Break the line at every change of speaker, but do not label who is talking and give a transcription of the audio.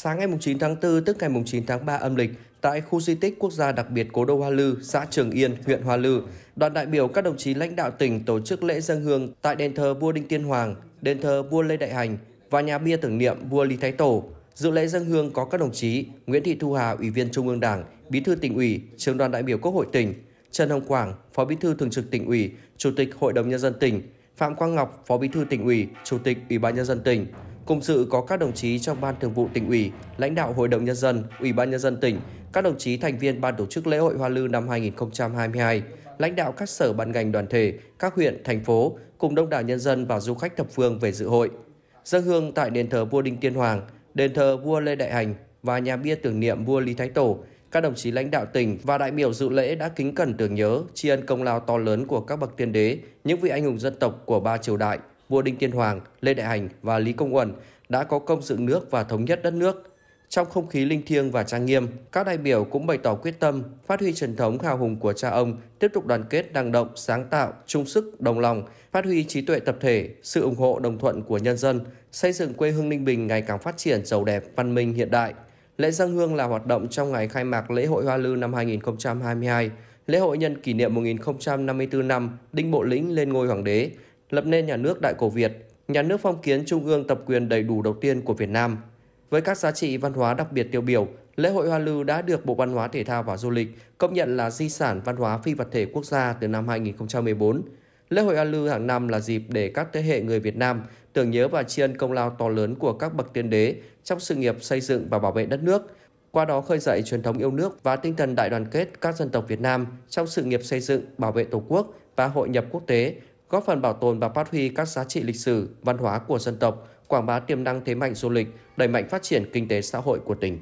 Sáng ngày 9 tháng 4 tức ngày 9 tháng 3 âm lịch, tại khu di tích quốc gia đặc biệt Cố đô Hoa Lư, xã Trường Yên, huyện Hoa Lư, đoàn đại biểu các đồng chí lãnh đạo tỉnh tổ chức lễ dân hương tại đền thờ vua Đinh Tiên Hoàng, đền thờ vua Lê Đại Hành và nhà bia tưởng niệm vua Lý Thái Tổ. Dự lễ dân hương có các đồng chí Nguyễn Thị Thu Hà, Ủy viên Trung ương Đảng, Bí thư tỉnh ủy, Trưởng đoàn đại biểu Quốc hội tỉnh, Trần Hồng Quảng, Phó Bí thư Thường trực tỉnh ủy, Chủ tịch Hội đồng nhân dân tỉnh, Phạm Quang Ngọc, Phó Bí thư tỉnh ủy, Chủ tịch Ủy ban nhân dân tỉnh. Cùng dự có các đồng chí trong Ban Thường vụ tỉnh ủy, lãnh đạo Hội đồng nhân dân, Ủy ban nhân dân tỉnh, các đồng chí thành viên Ban tổ chức lễ hội Hoa Lư năm 2022, lãnh đạo các sở ban ngành đoàn thể, các huyện, thành phố cùng đông đảo nhân dân và du khách thập phương về dự hội. Dân hương tại đền thờ vua Đinh Tiên Hoàng, đền thờ vua Lê Đại Hành và nhà bia tưởng niệm vua Lý Thái Tổ các đồng chí lãnh đạo tỉnh và đại biểu dự lễ đã kính cẩn tưởng nhớ, tri ân công lao to lớn của các bậc tiên đế, những vị anh hùng dân tộc của ba triều đại, vua Đinh Tiên Hoàng, Lê Đại Hành và Lý Công Uẩn đã có công dựng nước và thống nhất đất nước. Trong không khí linh thiêng và trang nghiêm, các đại biểu cũng bày tỏ quyết tâm phát huy truyền thống hào hùng của cha ông, tiếp tục đoàn kết năng động, sáng tạo, chung sức, đồng lòng, phát huy trí tuệ tập thể, sự ủng hộ đồng thuận của nhân dân, xây dựng quê hương Ninh Bình ngày càng phát triển giàu đẹp, văn minh hiện đại. Lễ dân hương là hoạt động trong ngày khai mạc lễ hội Hoa Lư năm 2022, lễ hội nhân kỷ niệm 1054 năm Đinh Bộ Lĩnh lên ngôi hoàng đế, lập nên nhà nước Đại cổ Việt, nhà nước phong kiến trung ương tập quyền đầy đủ đầu tiên của Việt Nam. Với các giá trị văn hóa đặc biệt tiêu biểu, lễ hội Hoa Lư đã được Bộ Văn hóa Thể thao và Du lịch công nhận là di sản văn hóa phi vật thể quốc gia từ năm 2014. Lễ hội Hoa Lư hàng năm là dịp để các thế hệ người Việt Nam tưởng nhớ và tri ân công lao to lớn của các bậc tiên đế trong sự nghiệp xây dựng và bảo vệ đất nước, qua đó khơi dậy truyền thống yêu nước và tinh thần đại đoàn kết các dân tộc Việt Nam trong sự nghiệp xây dựng, bảo vệ Tổ quốc và hội nhập quốc tế, góp phần bảo tồn và phát huy các giá trị lịch sử, văn hóa của dân tộc, quảng bá tiềm năng thế mạnh du lịch, đẩy mạnh phát triển kinh tế xã hội của tỉnh.